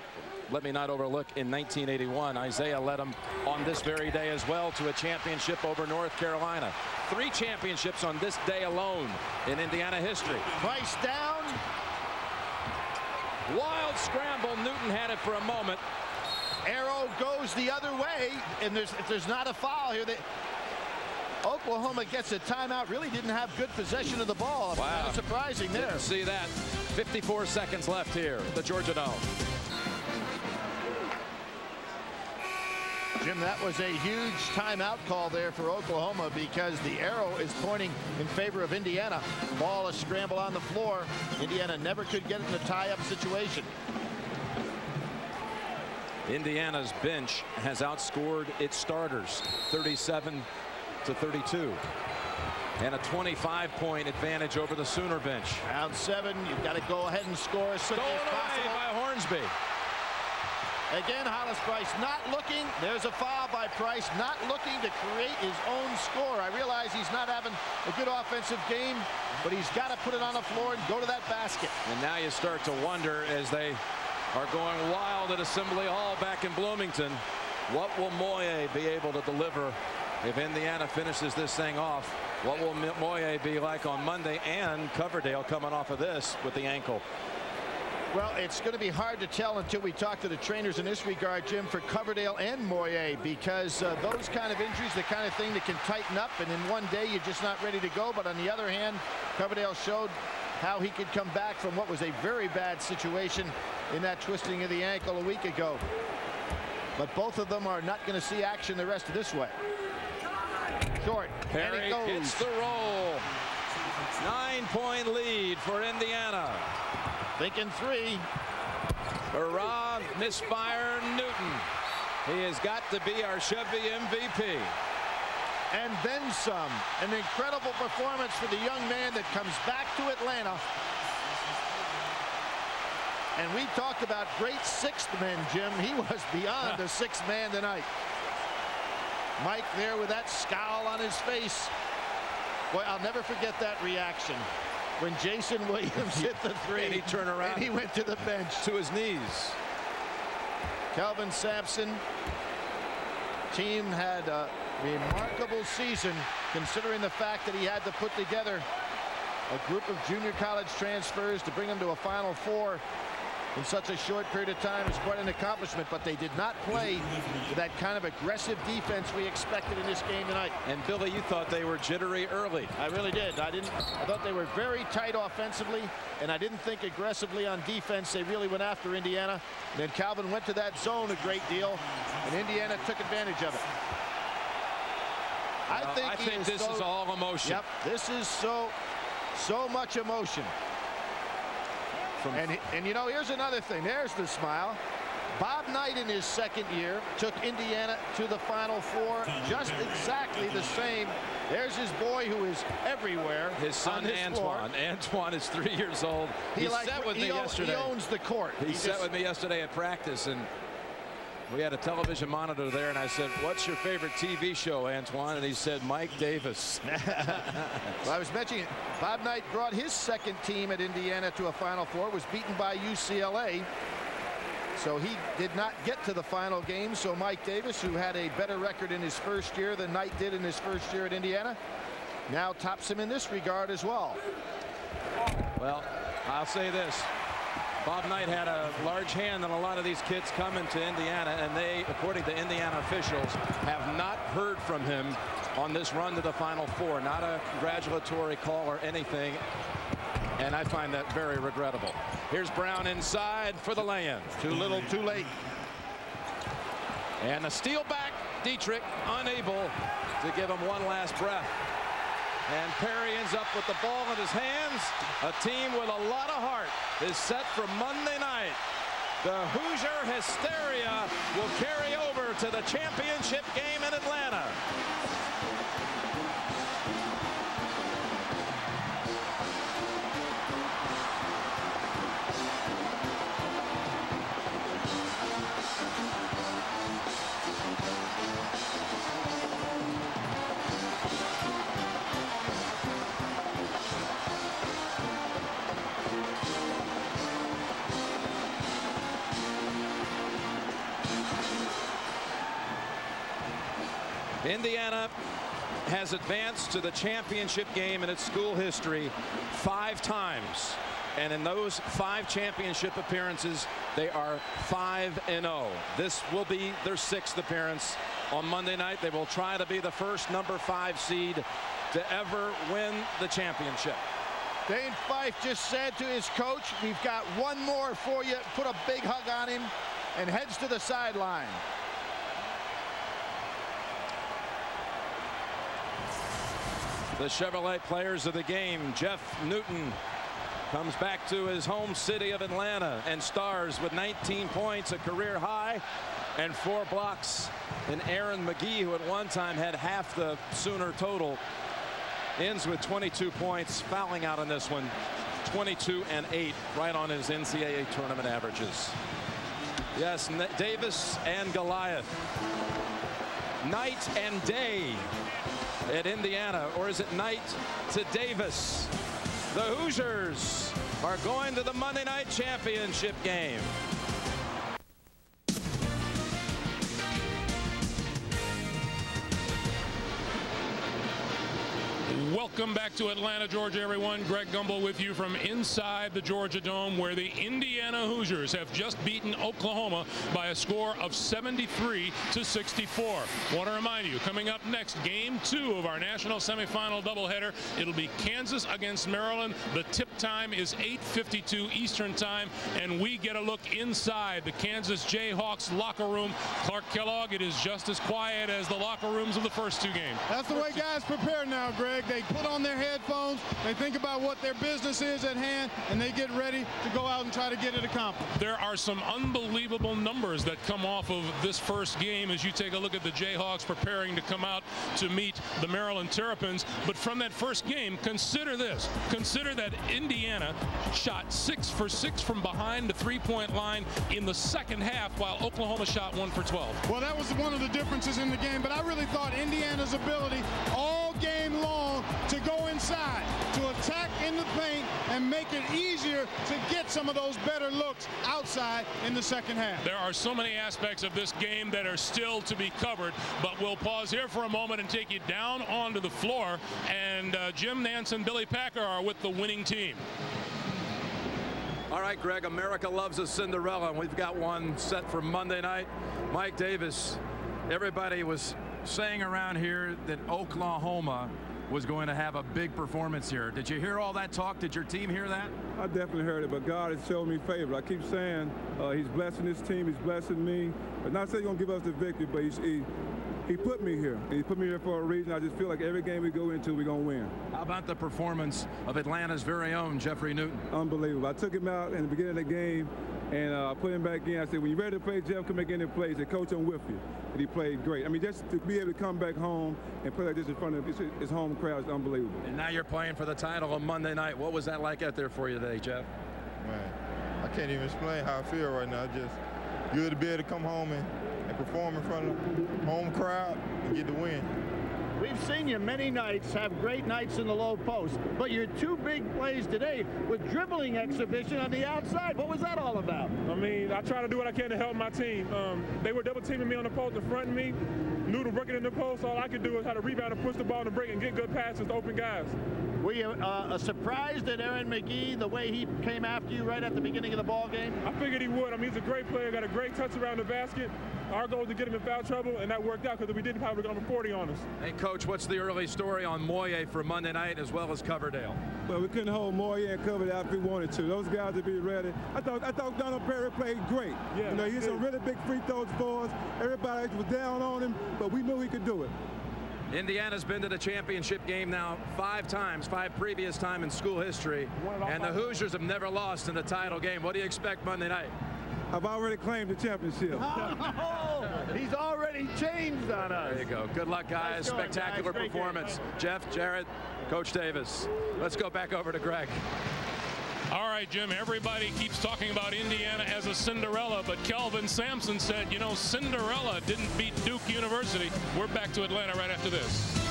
let me not overlook in 1981 Isiah led them on this very day as well to a championship over North Carolina. Three championships on this day alone in Indiana history. Price down. Wild scramble. Newton had it for a moment. Arrow goes the other way and there's if there's not a foul here they Oklahoma gets a timeout. Really didn't have good possession of the ball. Wow. Kind of surprising there. Didn't see that. 54 seconds left here. The Georgia Dome. Jim, that was a huge timeout call there for Oklahoma because the arrow is pointing in favor of Indiana. Ball is scramble on the floor. Indiana never could get in a tie-up situation. Indiana's bench has outscored its starters 37 to 32 and a 25 point advantage over the Sooner bench. Round seven, you've got to go ahead and score as quickly as possible. by Hornsby. Again, Hollis Price not looking. There's a foul by Price, not looking to create his own score. I realize he's not having a good offensive game, but he's got to put it on the floor and go to that basket. And now you start to wonder as they are going wild at Assembly Hall back in Bloomington, what will Moye be able to deliver if Indiana finishes this thing off? What will Moye be like on Monday and Coverdale coming off of this with the ankle? Well, it's going to be hard to tell until we talk to the trainers in this regard, Jim, for Coverdale and Moye, because uh, those kind of injuries, the kind of thing that can tighten up, and in one day you're just not ready to go. But on the other hand, Coverdale showed how he could come back from what was a very bad situation in that twisting of the ankle a week ago. But both of them are not going to see action the rest of this way. Short. Perry hits the roll. Nine-point lead for Indiana. Thinking three. Ere, misfire Newton. He has got to be our Chevy MVP. And then some. An incredible performance for the young man that comes back to Atlanta. And we talked about great sixth men, Jim. He was beyond a sixth man tonight. Mike there with that scowl on his face. Boy, I'll never forget that reaction when Jason <laughs> Williams hit the three. and he turned around. And he went to the bench. To his knees. Kelvin Sampson. Team had a remarkable season considering the fact that he had to put together a group of junior college transfers to bring them to a Final Four in such a short period of time is quite an accomplishment, but they did not play that kind of aggressive defense we expected in this game tonight. And Billy, you thought they were jittery early. I really did. I didn't. I thought they were very tight offensively, and I didn't think aggressively on defense. They really went after Indiana. And then Kelvin went to that zone a great deal, and Indiana took advantage of it. I uh, think, I think is this so, is all emotion. Yep, this is so, so much emotion. And, and you know, here's another thing. There's the smile. Bob Knight in his second year took Indiana to the Final Four just exactly the same. There's his boy who is everywhere. His son Antoine. Floor. Antoine is three years old. He, he like, sat with he me yesterday. He owns the court. He, he sat just, with me yesterday at practice and we had a television monitor there and I said what's your favorite TV show Antoine and he said Mike Davis. <laughs> <laughs> well, I was mentioning Bob Knight brought his second team at Indiana to a Final Four was beaten by UCLA. So he did not get to the final game. So Mike Davis, who had a better record in his first year than Knight did in his first year at Indiana, now tops him in this regard as well. Well, I'll say this. Bob Knight had a large hand on a lot of these kids coming to Indiana, and they, according to Indiana officials, have not heard from him on this run to the Final Four. Not a congratulatory call or anything, and I find that very regrettable. Here's Brown inside for the lay-in. Too little, too late. And a steal back, Detrick unable to give him one last breath. And Perry ends up with the ball in his hands. A team with a lot of heart is set for Monday night. The Hoosier hysteria will carry over to the championship game in Atlanta. Indiana has advanced to the championship game in its school history five times. And in those five championship appearances, they are 5 and 0. This will be their sixth appearance on Monday night. They will try to be the first number five seed to ever win the championship. Dane Fife just said to his coach, we've got one more for you. Put a big hug on him and heads to the sideline. The Chevrolet players of the game. Jeff Newton comes back to his home city of Atlanta and stars with 19 points, a career high, and four blocks. And Aaron McGhee, who at one time had half the Sooner total, ends with 22 points, fouling out on this one. 22 and 8, right on his NCAA tournament averages. Yes, Davis and Goliath. Night and day at Indiana, or is it night to Davis? The Hoosiers are going to the Monday night championship game. Welcome back to Atlanta, Georgia, everyone. Greg Gumbel with you from inside the Georgia Dome, where the Indiana Hoosiers have just beaten Oklahoma by a score of 73 to 64. Want to remind you, coming up next, game two of our national semifinal doubleheader. It'll be Kansas against Maryland. The tip time is 8:52 Eastern time, and we get a look inside the Kansas Jayhawks locker room. Clark Kellogg, it is just as quiet as the locker rooms of the first two games. That's the way guys prepare now, Greg. They put on their headphones, they think about what their business is at hand, and they get ready to go out and try to get it accomplished. There are some unbelievable numbers that come off of this first game as you take a look at the Jayhawks preparing to come out to meet the Maryland Terrapins. But from that first game, consider this. Consider that Indiana shot six for six from behind the three-point line in the second half, while Oklahoma shot one for 12. Well, that was one of the differences in the game, but I really thought Indiana's ability all game long to go inside, to attack in the paint and make it easier to get some of those better looks outside in the second half. There are so many aspects of this game that are still to be covered, but we'll pause here for a moment and take you down onto the floor. And uh, Jim Nantz and Billy Packer are with the winning team. All right, Greg, America loves a Cinderella, and we've got one set for Monday night. Mike Davis, everybody was saying around here that Oklahoma was going to have a big performance here. Did you hear all that talk? Did your team hear that? I definitely heard it, but God has shown me favor. I keep saying uh, he's blessing this team, he's blessing me. But not saying he's going to give us the victory, but he's, he, he put me here. He put me here for a reason. I just feel like every game we go into, we're going to win. How about the performance of Atlanta's very own Jeffrey Newton? Unbelievable. I took him out in the beginning of the game, and uh, put him back in. I said, when you're ready to play, Jeff, come back in and play. He said, Coach, I'm with you. And he played great. I mean, just to be able to come back home and play like this in front of his, his home crowd is unbelievable. And now you're playing for the title on Monday night. What was that like out there for you today, Jeff? Man, I can't even explain how I feel right now. Just good to be able to come home and, and perform in front of home crowd and get the win. We've seen you many nights have great nights in the low post, but your two big plays today with dribbling exhibition on the outside. What was that all about? I mean, I try to do what I can to help my team. Um, they were double teaming me on the post in front of me. Noodle working in the post. All I could do was how to rebound and push the ball in the break and get good passes to open guys. Were you uh, surprised at Aaron McGhee, the way he came after you right at the beginning of the ball game? I figured he would. I mean, he's a great player, got a great touch around the basket. Our goal was to get him in foul trouble, and that worked out because if we didn't, probably would have gone 40 on us. Hey, Coach, what's the early story on Moye for Monday night as well as Coverdale? Well, we couldn't hold Moye and Coverdale if we wanted to. Those guys would be ready. I thought I thought Donald Perry played great. Yeah, you know, he's hit some really big free throws for us. Everybody was down on him, but we knew he could do it. Indiana's been to the championship game now five times, five previous time in school history, and the Hoosiers have never lost in the title game. What do you expect Monday night? I've already claimed the championship. <laughs> Oh, he's already changed on us. There you go. Good luck, guys. Going, Spectacular guys. performance. Jeff, Jared, Coach Davis. Let's go back over to Greg. All right, Jim, everybody keeps talking about Indiana as a Cinderella, but Kelvin Sampson said, you know, Cinderella didn't beat Duke University. We're back to Atlanta right after this.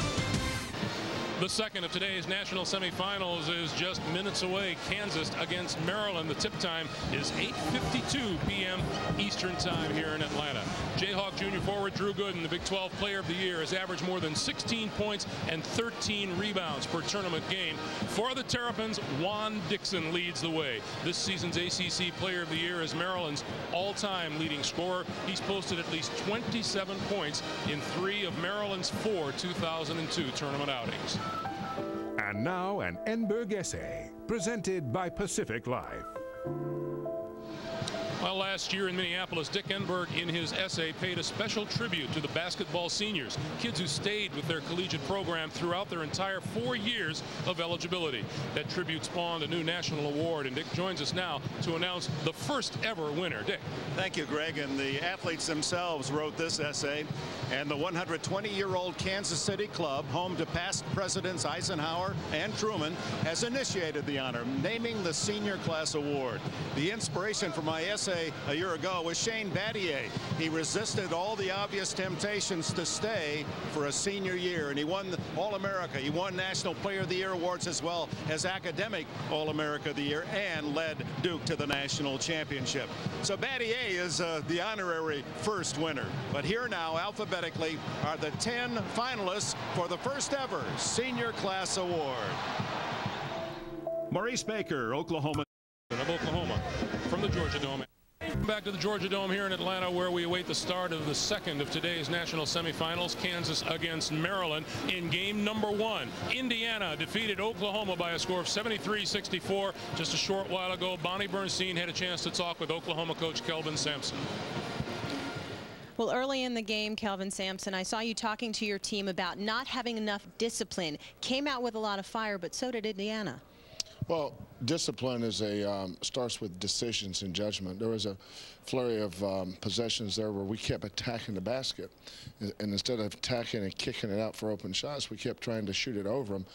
The second of today's national semifinals is just minutes away. Kansas against Maryland. The tip time is 8.52 p.m. Eastern time here in Atlanta. Jayhawk junior forward Drew Gooden, the Big 12 Player of the Year, has averaged more than 16 points and 13 rebounds per tournament game. For the Terrapins, Juan Dixon leads the way. This season's ACC Player of the Year is Maryland's all-time leading scorer. He's posted at least 27 points in three of Maryland's four 2002 tournament outings. And now an Enberg essay presented by Pacific Life. Well, last year in Minneapolis, Dick Enberg in his essay paid a special tribute to the basketball seniors, kids who stayed with their collegiate program throughout their entire four years of eligibility. That tribute spawned a new national award, and Dick joins us now to announce the first ever winner. Dick. Thank you, Greg. And the athletes themselves wrote this essay. And the 120-year-old Kansas City club, home to past presidents Eisenhower and Truman, has initiated the honor, naming the Senior Class Award. The inspiration for my essay a year ago was Shane Battier. He resisted all the obvious temptations to stay for a senior year, and he won All-America. He won National Player of the Year awards as well as Academic All-America of the Year and led Duke to the national championship. So Battier is uh, the honorary first winner. But here now, alphabetically, are the 10 finalists for the first ever Senior Class Award. Maurice Baker, Oklahoma. Of Oklahoma from the Georgia Dome. Back to the Georgia Dome here in Atlanta where we await the start of the second of today's national semifinals. Kansas against Maryland in game number one. Indiana defeated Oklahoma by a score of 73-64 just a short while ago. Bonnie Bernstein had a chance to talk with Oklahoma coach Kelvin Sampson. Well, early in the game, Kelvin Sampson, I saw you talking to your team about not having enough discipline. Came out with a lot of fire, but so did Indiana. Well, discipline is a um, starts with decisions and judgment. There was a flurry of um, possessions there where we kept attacking the basket, and, instead of attacking and kicking it out for open shots, we kept trying to shoot it over them.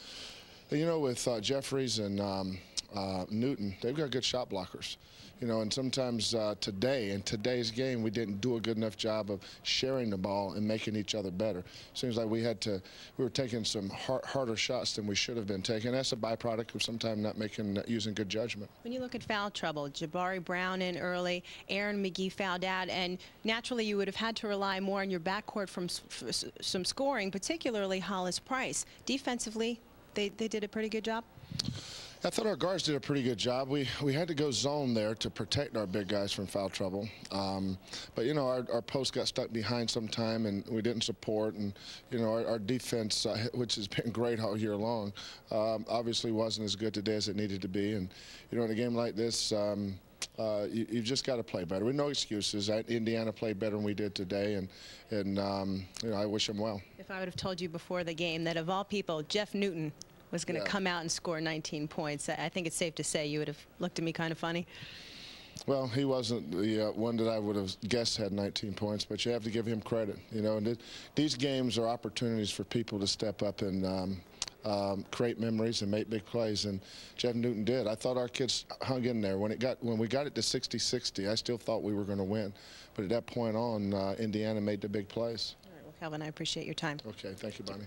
And, you know, with uh, Jeffries and um, uh, Newton, they've got good shot blockers you know, and sometimes uh, today, in today's game, we didn't do a good enough job of sharing the ball and making each other better. Seems like we had to, we were taking some hard, harder shots than we should have been taking. That's a byproduct of sometimes not making, using good judgment. When you look at foul trouble, Jabahri Brown in early, Aaron McGhee fouled out, and naturally you would have had to rely more on your backcourt from some scoring, particularly Hollis Price. Defensively, they, they did a pretty good job? I thought our guards did a pretty good job. We we had to go zone there to protect our big guys from foul trouble. Um, but you know our, our post got stuck behind some time and we didn't support. And you know our, our defense, uh, <laughs> which has been great all year long, um, obviously wasn't as good today as it needed to be. And you know in a game like this. Um, uh, you, have just got to play better. With no excuses. I, Indiana played better than we did today, and and um, you know I wish them well. If I would have told you before the game that of all people, Jeff Newton was going to yeah. come out and score 19 points. I think it's safe to say you would have looked at me kind of funny. Well, he wasn't the uh, one that I would have guessed had 19 points, but you have to give him credit. You know, and it, these games are opportunities for people to step up and um, um, create memories and make big plays, and Jeff Newton did. I thought our kids hung in there when it got when we got it to 60-60. I still thought we were going to win, but at that point on, uh, Indiana made the big plays. All right, well, Kelvin, I appreciate your time. Okay, thank you, Bonnie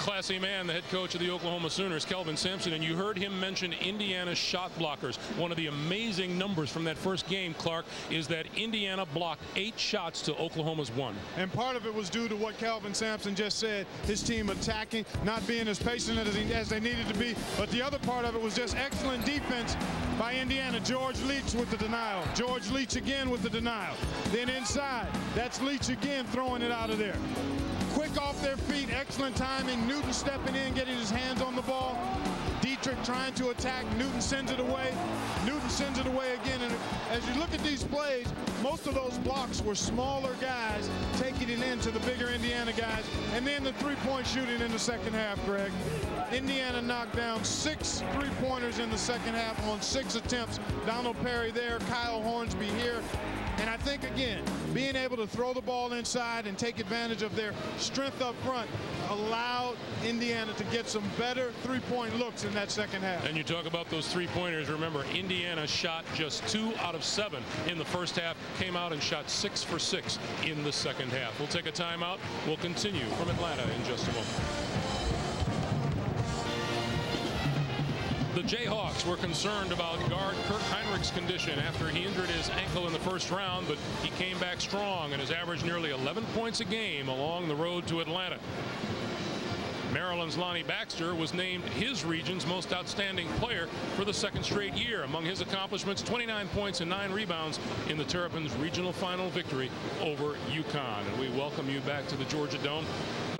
classy man, the head coach of the Oklahoma Sooners, Kelvin Sampson, and you heard him mention Indiana's shot blockers. One of the amazing numbers from that first game, Clark, is that Indiana blocked eight shots to Oklahoma's one. And part of it was due to what Kelvin Sampson just said, his team attacking, not being as patient as, as they needed to be. But the other part of it was just excellent defense by Indiana. George Leach with the denial. George Leach again with the denial. Then inside, that's Leach again throwing it out of there quick off their feet, excellent timing. Newton stepping in, getting his hands on the ball. Detrick trying to attack. Newton sends it away. Newton sends it away again. And as you look at these plays, most of those blocks were smaller guys taking it into the bigger Indiana guys. And then the three-point shooting in the second half, Greg. Indiana knocked down six three-pointers in the second half on six attempts. Donald Perry there, Kyle Hornsby here. And I think, again, being able to throw the ball inside and take advantage of their strength up front allowed Indiana to get some better three-point looks in that second half. And you talk about those three-pointers. Remember, Indiana shot just two out of seven in the first half, came out and shot six for six in the second half. We'll take a timeout. We'll continue from Atlanta in just a moment. The Jayhawks were concerned about guard Kirk Hinrich's condition after he injured his ankle in the first round, but he came back strong and has averaged nearly 11 points a game along the road to Atlanta. Maryland's Lonnie Baxter was named his region's most outstanding player for the second straight year. Among his accomplishments, 29 points and 9 rebounds in the Terrapins' regional final victory over UConn. And we welcome you back to the Georgia Dome.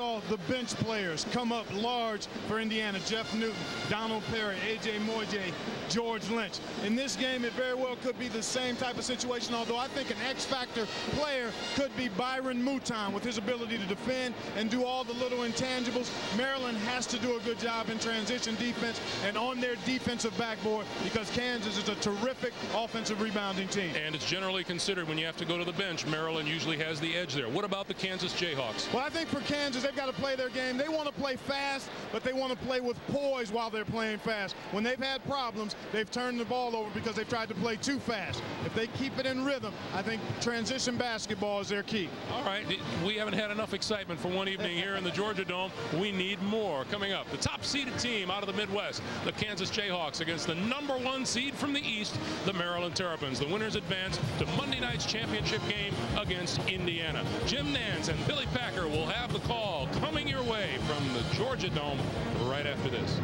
All the bench players come up large for Indiana. Jeff Newton, Donald Perry, A.J. Moye, George Lynch. In this game, it very well could be the same type of situation, although I think an X-factor player could be Byron Mouton with his ability to defend and do all the little intangibles. Maryland has to do a good job in transition defense and on their defensive backboard because Kansas is a terrific offensive rebounding team. And it's generally considered when you have to go to the bench, Maryland usually has the edge there. What about the Kansas Jayhawks? Well, I think for Kansas, they've got to play their game. They want to play fast, but they want to play with poise while they're playing fast. When they've had problems, they've turned the ball over because they've tried to play too fast. If they keep it in rhythm, I think transition basketball is their key. All right, we haven't had enough excitement for one evening here in the Georgia Dome. We need more. Coming up, the top seeded team out of the Midwest, the Kansas Jayhawks against the number one seed from the East, the Maryland Terrapins. The winners advance to Monday night's championship game against Indiana. Jim Nantz and Billy Packer will have the call coming your way from the Georgia Dome right after this.